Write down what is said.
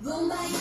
Bombaya.